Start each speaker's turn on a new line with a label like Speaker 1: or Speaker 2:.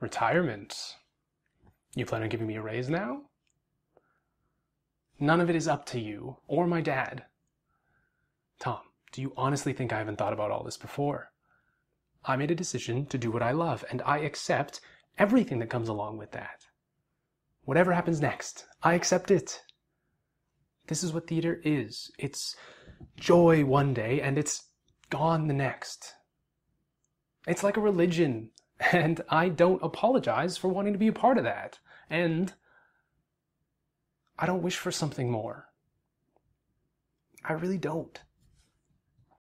Speaker 1: Retirement. You plan on giving me a raise now? None of it is up to you or my dad. Tom, do you honestly think I haven't thought about all this before? I made a decision to do what I love, and I accept everything that comes along with that. Whatever happens next, I accept it. This is what theater is. It's joy one day and it's gone the next. It's like a religion, and I don't apologize for wanting to be a part of that. And I don't wish for something more. I really don't.